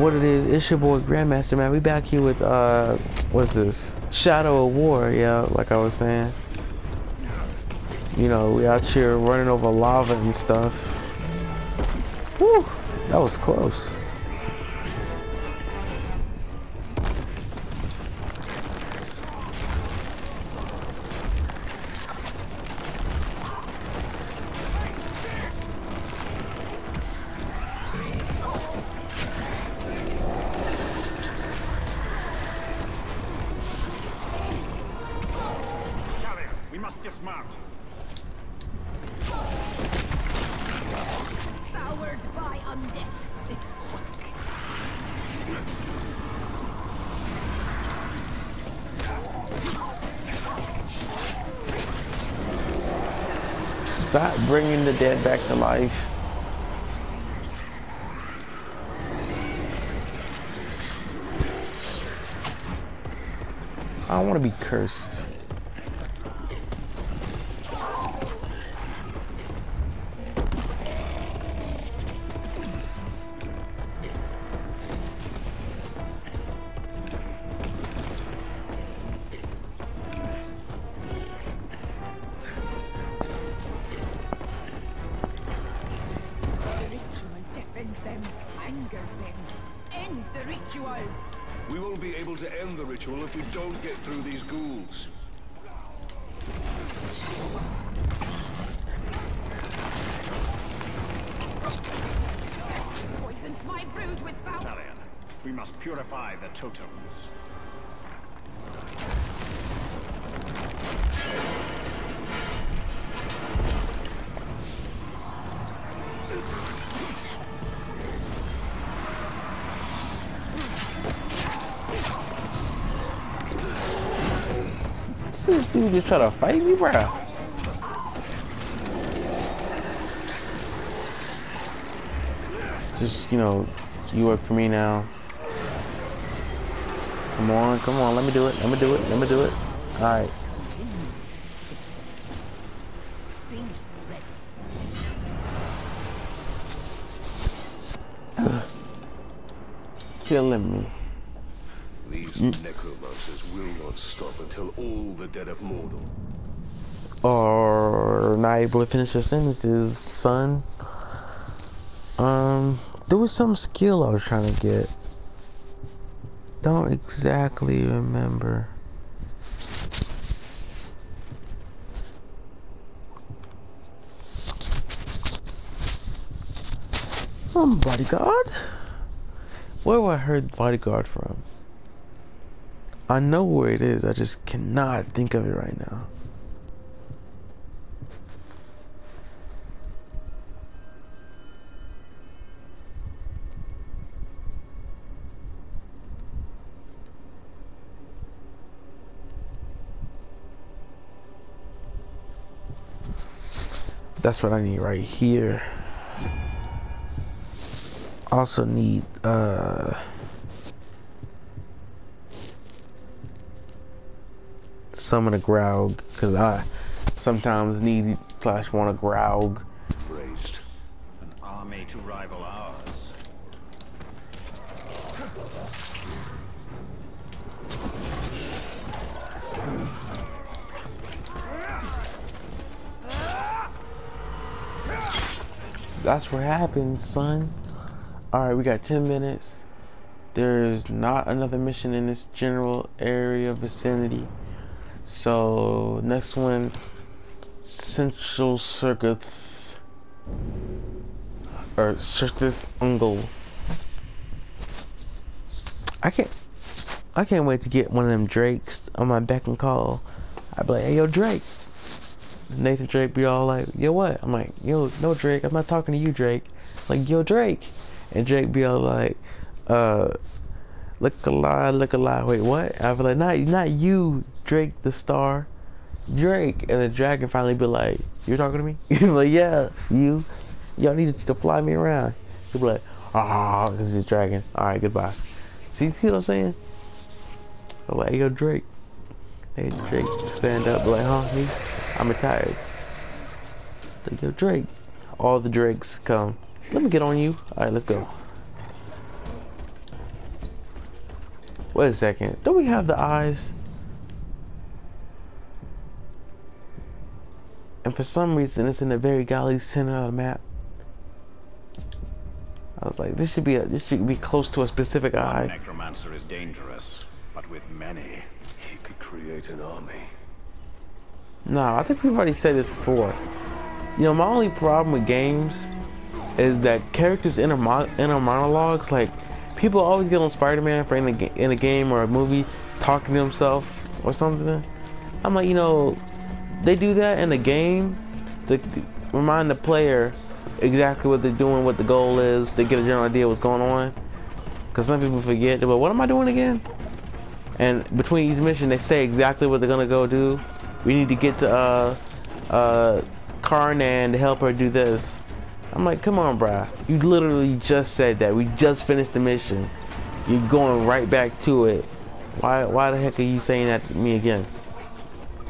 what it is, it's your boy Grandmaster, man. We back here with, uh, what's this? Shadow of War, yeah, like I was saying. You know, we out here running over lava and stuff. Whew, that was close. Stop bringing the dead back to life. I don't want to be cursed. Angers them. End the ritual. We won't be able to end the ritual if we don't get through these ghouls. Poisons my brood with foul. Talion, we must purify the totems. Dude just try to fight me, bro. Just, you know, you work for me now. Come on, come on, let me do it, let me do it, let me do it. Alright. Killing me. These necromancers will not stop until all the dead of Mordor. Or not able to finish your sentences, son. Um, there was some skill I was trying to get. Don't exactly remember. Some bodyguard? Where have I heard bodyguard from? I know where it is, I just cannot think of it right now. That's what I need right here. Also need uh summon a Graug because I sometimes need slash want a Graug. Raised. An army to rival ours. That's what happens, son. Alright, we got 10 minutes. There's not another mission in this general area vicinity. So, next one, Central Circuit. Or Cirith Ungol. I can't. I can't wait to get one of them Drakes on my beck and call. I'd be like, hey, yo, Drake. Nathan Drake be all like, yo, what? I'm like, yo, no, Drake, I'm not talking to you, Drake. Like, yo, Drake. And Drake be all like, uh, look alive, look alive. Wait, what? I be like, not, not you, Drake the star. Drake. And the dragon finally be like, you're talking to me? He's like, yeah, you. Y'all need to fly me around. He'll be like, ah, this is dragon. Alright, goodbye. See, see what I'm saying? I'm like, yo, Drake. Hey, Drake, stand up. Like, huh, me? I'm retired. Like, yo, Drake. All the Drakes come. Let me get on you. Alright, let's go. Wait a second. Don't we have the eyes? And for some reason, it's in the very golly center of the map. I was like, this should be a, this should be close to a specific One eye. necromancer is dangerous, but with many, He could create an army. No, I think we've already said this before. You know, my only problem with games is that characters' inner, mo- inner monologues, like, people always get on Spider-Man for in a, in a game or a movie talking to himself or something. I'm like, you know, they do that in the game to remind the player exactly what they're doing, what the goal is, to get a general idea what's going on. Because some people forget, but what am I doing again? And between each mission, they say exactly what they're gonna go do. We need to get to uh, uh, Carnán to help her do this. I'm like, come on, bruh. You literally just said that. We just finished the mission. You're going right back to it. Why? Why the heck are you saying that to me again?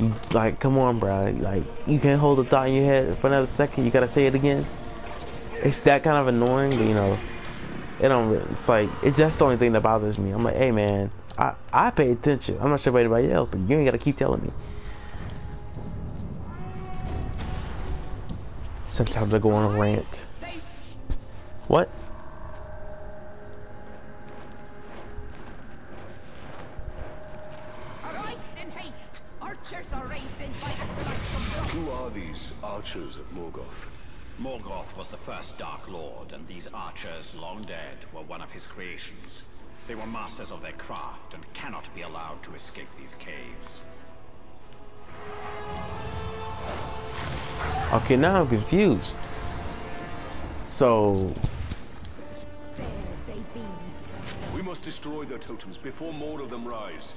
You like, come on, bruh. Like, you can't hold a thought in your head for another second. You gotta say it again. It's that kind of annoying, but you know, it don't. It's like it's just the only thing that bothers me. I'm like, hey, man. I I pay attention. I'm not sure about anybody else, but you ain't gotta keep telling me. Sometimes I go on a rant. What? arise in haste. Archers are racing by acolytes Who are these archers of Morgoth? Morgoth was the first Dark Lord, and these archers, long dead, were one of his creations. They were masters of their craft and cannot be allowed to escape these caves. Okay, now I'm confused. So, there they be. We must destroy their totems before more of them rise.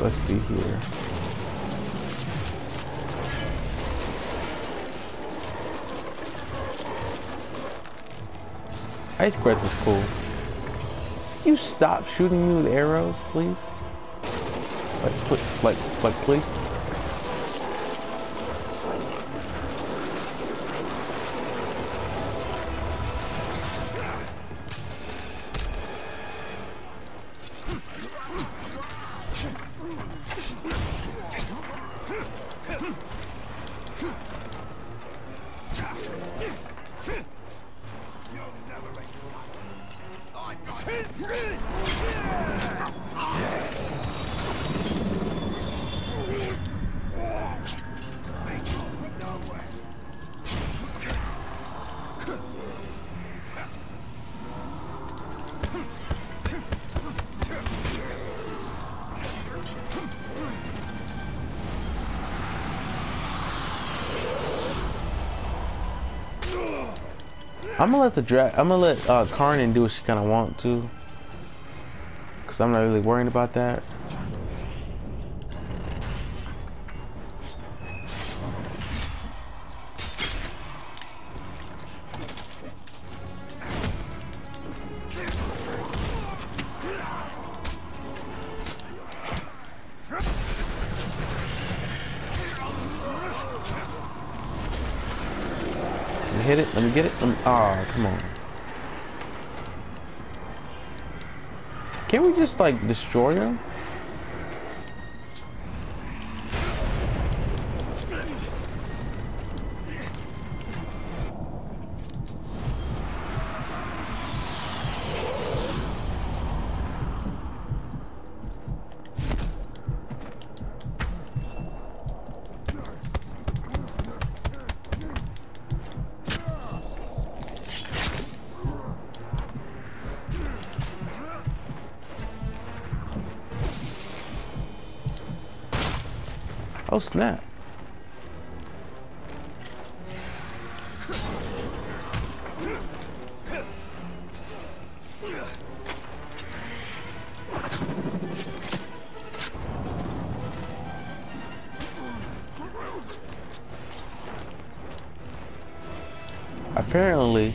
Let's see here. Ice breath is cool. You stop shooting me with arrows, please. Like, like, like, please. Huh. I'm gonna let the dra- I'm gonna let uh, do what she kind of want to, cause I'm not really worrying about that. Hit it. Let me get it. Me, oh, come on. Can't we just like destroy him? Oh snap. Apparently,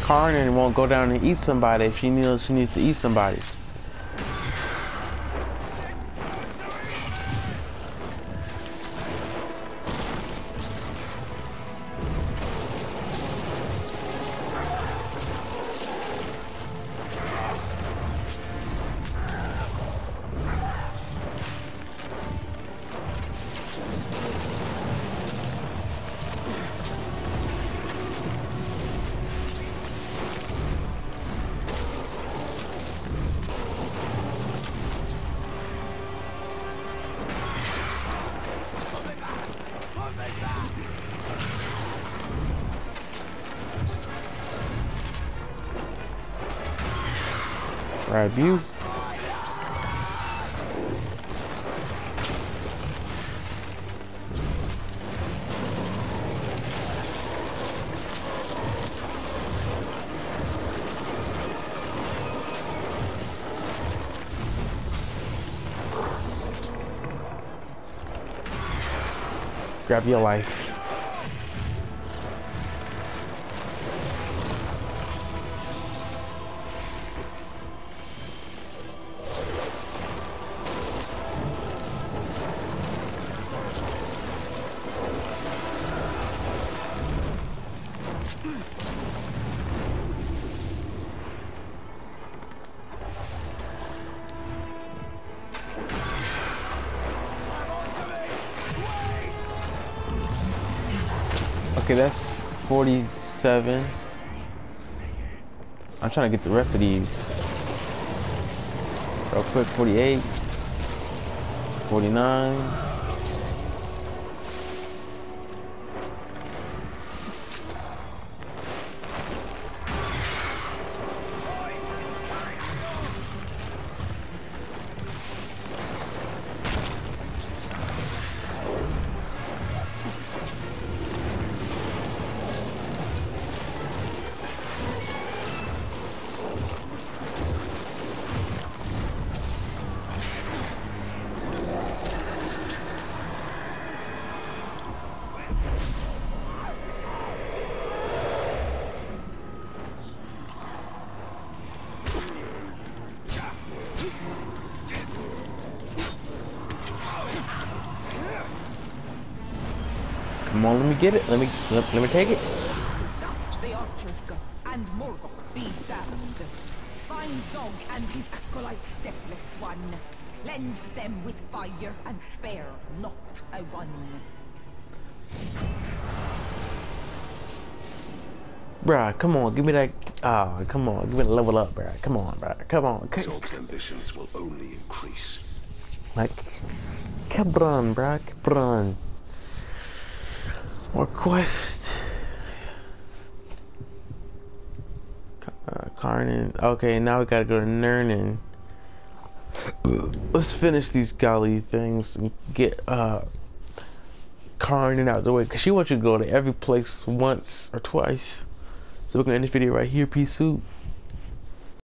Carnán won't go down and eat somebody if she knows she needs to eat somebody. Right view. Grab your life. Okay, that's 47. I'm trying to get the rest of these. Real quick, 48. 49. Come on, let me get it. Let me let, let me take it. Dust the archers go, and Morgoth be damned. Find Zog and his acolytes, deathless one. Cleanse them with fire and spare not a one. Bruh, come on, give me that. Ah, oh, come on, give me the level up, bruh. Come on, bruh. Come on. Come, Zog's ambitions will only increase. like, cabron, bruh. Cabron. More quest. Uh, Carnán. Okay, now we gotta go to Nurnen. Let's finish these golly things and get uh Carnán out of the way. Cause she wants you to go to every place once or twice. So we're gonna end this video right here. Peace out.